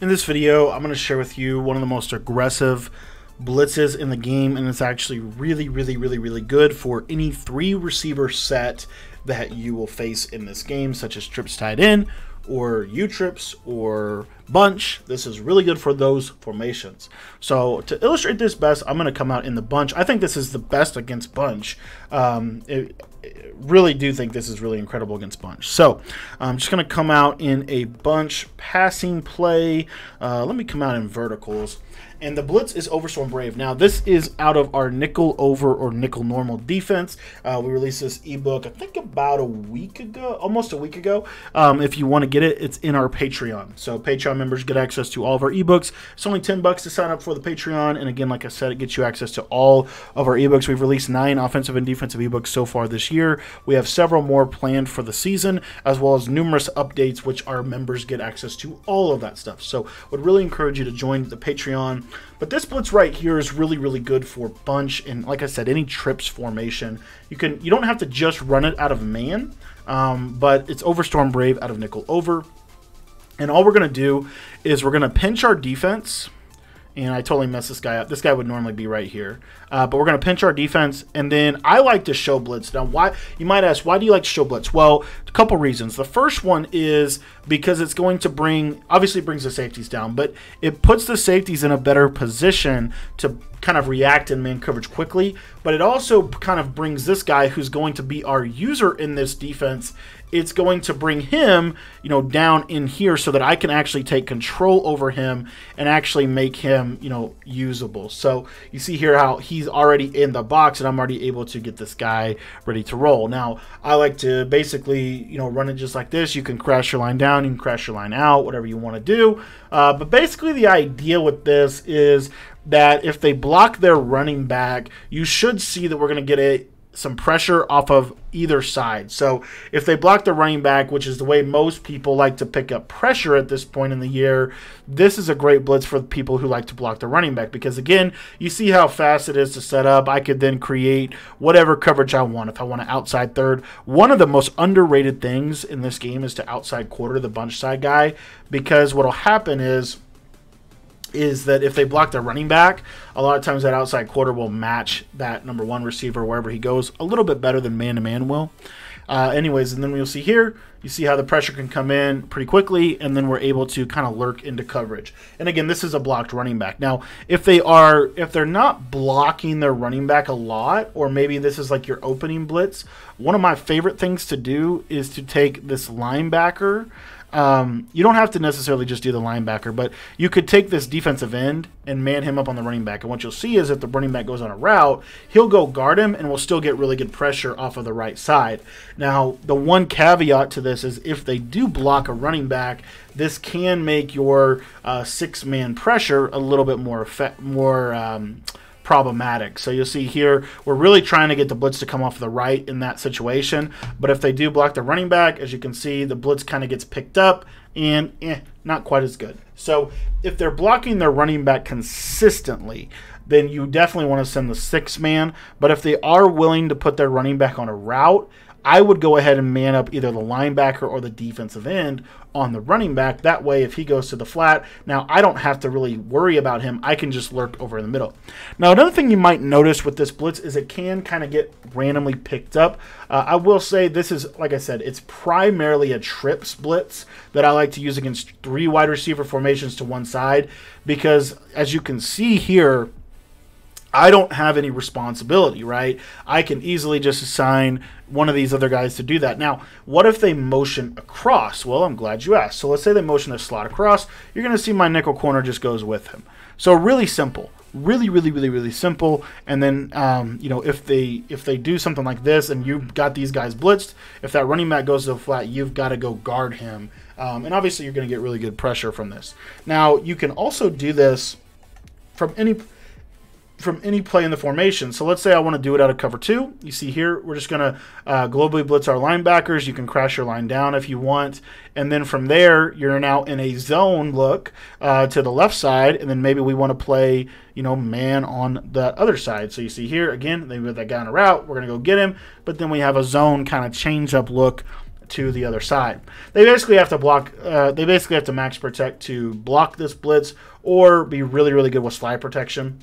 In this video, I'm going to share with you one of the most aggressive blitzes in the game, and it's actually really, really, really, really good for any three receiver set that you will face in this game, such as trips tied in, or U trips, or bunch. This is really good for those formations. So to illustrate this best, I'm going to come out in the bunch. I think this is the best against bunch. Um, it, really do think this is really incredible against bunch. So I'm just going to come out in a bunch passing play. Uh, let me come out in verticals. And the blitz is Overstorm Brave. Now, this is out of our nickel over or nickel normal defense. Uh, we released this ebook, I think, about a week ago, almost a week ago. Um, if you want to get it, it's in our Patreon. So, Patreon members get access to all of our ebooks. It's only 10 bucks to sign up for the Patreon. And again, like I said, it gets you access to all of our ebooks. We've released nine offensive and defensive ebooks so far this year. We have several more planned for the season, as well as numerous updates, which our members get access to all of that stuff. So, would really encourage you to join the Patreon. But this blitz right here is really, really good for bunch and, like I said, any trips formation. You can you don't have to just run it out of man, um, but it's Overstorm Brave out of nickel over. And all we're going to do is we're going to pinch our defense and I totally messed this guy up. This guy would normally be right here. Uh, but we're going to pinch our defense, and then I like to show blitz. Now, why? You might ask, why do you like to show blitz? Well, a couple reasons. The first one is because it's going to bring, obviously, brings the safeties down, but it puts the safeties in a better position to kind of react in man coverage quickly. But it also kind of brings this guy, who's going to be our user in this defense, it's going to bring him, you know, down in here so that I can actually take control over him and actually make him, you know, usable. So you see here how he's already in the box and I'm already able to get this guy ready to roll. Now, I like to basically, you know, run it just like this. You can crash your line down, you can crash your line out, whatever you want to do. Uh, but basically the idea with this is that if they block their running back, you should see that we're going to get a some pressure off of either side. So if they block the running back, which is the way most people like to pick up pressure at this point in the year, this is a great blitz for people who like to block the running back because again, you see how fast it is to set up. I could then create whatever coverage I want. If I want an outside third, one of the most underrated things in this game is to outside quarter the bunch side guy because what'll happen is is that if they block their running back, a lot of times that outside quarter will match that number one receiver wherever he goes a little bit better than man to man will. Uh, anyways, and then we'll see here, you see how the pressure can come in pretty quickly, and then we're able to kind of lurk into coverage. And again, this is a blocked running back. Now, if they are, if they're not blocking their running back a lot, or maybe this is like your opening blitz, one of my favorite things to do is to take this linebacker um, you don't have to necessarily just do the linebacker, but you could take this defensive end and man him up on the running back. And what you'll see is if the running back goes on a route, he'll go guard him and will still get really good pressure off of the right side. Now, the one caveat to this is if they do block a running back, this can make your uh, six man pressure a little bit more more. Um, problematic. So you'll see here, we're really trying to get the blitz to come off the right in that situation. But if they do block the running back, as you can see, the blitz kind of gets picked up and eh, not quite as good. So if they're blocking their running back consistently, then you definitely want to send the six man. But if they are willing to put their running back on a route, I would go ahead and man up either the linebacker or the defensive end on the running back. That way, if he goes to the flat, now I don't have to really worry about him. I can just lurk over in the middle. Now, another thing you might notice with this blitz is it can kind of get randomly picked up. Uh, I will say this is, like I said, it's primarily a trips blitz that I like to use against three wide receiver formations to one side because, as you can see here, I don't have any responsibility, right? I can easily just assign one of these other guys to do that. Now, what if they motion across? Well, I'm glad you asked. So let's say they motion the slot across. You're going to see my nickel corner just goes with him. So really simple, really, really, really, really simple. And then, um, you know, if they if they do something like this and you've got these guys blitzed, if that running back goes to the flat, you've got to go guard him. Um, and obviously, you're going to get really good pressure from this. Now, you can also do this from any from any play in the formation. So let's say I want to do it out of cover two. You see here, we're just going to uh, globally blitz our linebackers. You can crash your line down if you want. And then from there, you're now in a zone look uh, to the left side. And then maybe we want to play, you know, man on that other side. So you see here, again, they put that guy on a route. We're going to go get him. But then we have a zone kind of change up look to the other side. They basically have to block. Uh, they basically have to max protect to block this blitz, or be really really good with slide protection.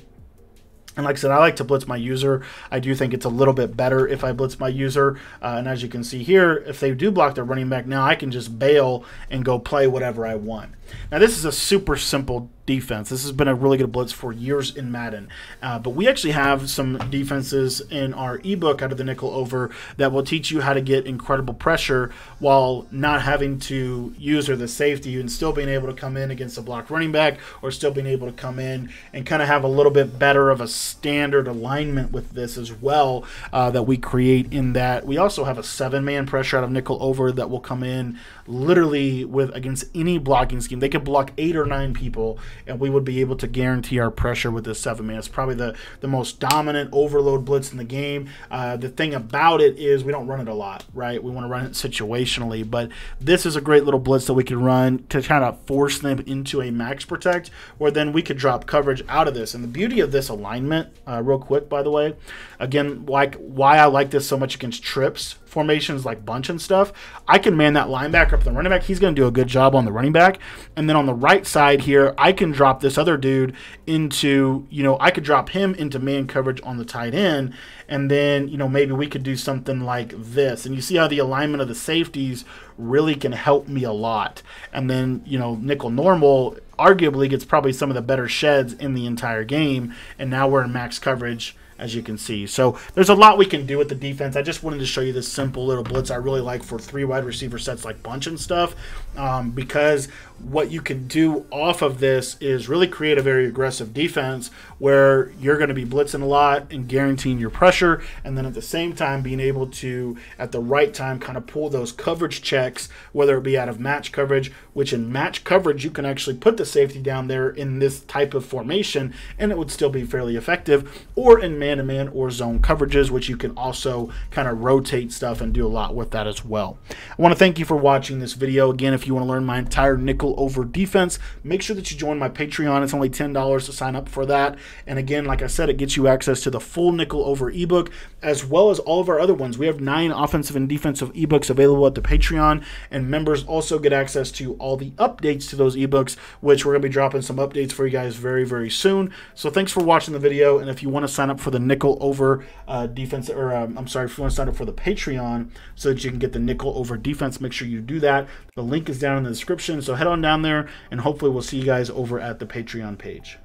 And like I said, I like to blitz my user. I do think it's a little bit better if I blitz my user. Uh, and as you can see here, if they do block their running back now, I can just bail and go play whatever I want. Now, this is a super simple defense. This has been a really good blitz for years in Madden. Uh, but we actually have some defenses in our ebook out of the nickel over that will teach you how to get incredible pressure while not having to use or the safety and still being able to come in against a blocked running back or still being able to come in and kind of have a little bit better of a standard alignment with this as well uh, that we create in that. We also have a seven man pressure out of nickel over that will come in literally with against any blocking scheme. They could block eight or nine people and we would be able to guarantee our pressure with this seven man. It's probably the, the most dominant overload blitz in the game. Uh, the thing about it is we don't run it a lot, right? We want to run it situationally, but this is a great little blitz that we can run to kind of force them into a max protect, where then we could drop coverage out of this. And the beauty of this alignment, uh, real quick, by the way, again, like why I like this so much against trips formations like bunch and stuff, I can man that linebacker up the running back. He's going to do a good job on the running back. And then on the right side here, I can drop this other dude into, you know, I could drop him into man coverage on the tight end. And then, you know, maybe we could do something like this. And you see how the alignment of the safeties really can help me a lot. And then, you know, nickel normal arguably gets probably some of the better sheds in the entire game. And now we're in max coverage as you can see. So there's a lot we can do with the defense. I just wanted to show you this simple little blitz I really like for three wide receiver sets like bunch and stuff um, because what you can do off of this is really create a very aggressive defense where you're going to be blitzing a lot and guaranteeing your pressure and then at the same time being able to at the right time kind of pull those coverage checks whether it be out of match coverage which in match coverage you can actually put the safety down there in this type of formation and it would still be fairly effective or in man-to-man or zone coverages which you can also kind of rotate stuff and do a lot with that as well i want to thank you for watching this video again if you want to learn my entire nickel over defense, make sure that you join my Patreon. It's only $10 to sign up for that. And again, like I said, it gets you access to the full nickel over ebook as well as all of our other ones. We have nine offensive and defensive ebooks available at the Patreon, and members also get access to all the updates to those ebooks, which we're going to be dropping some updates for you guys very, very soon. So thanks for watching the video. And if you want to sign up for the nickel over uh, defense, or um, I'm sorry, if you want to sign up for the Patreon so that you can get the nickel over defense, make sure you do that. The link is down in the description. So head on down there, and hopefully we'll see you guys over at the Patreon page.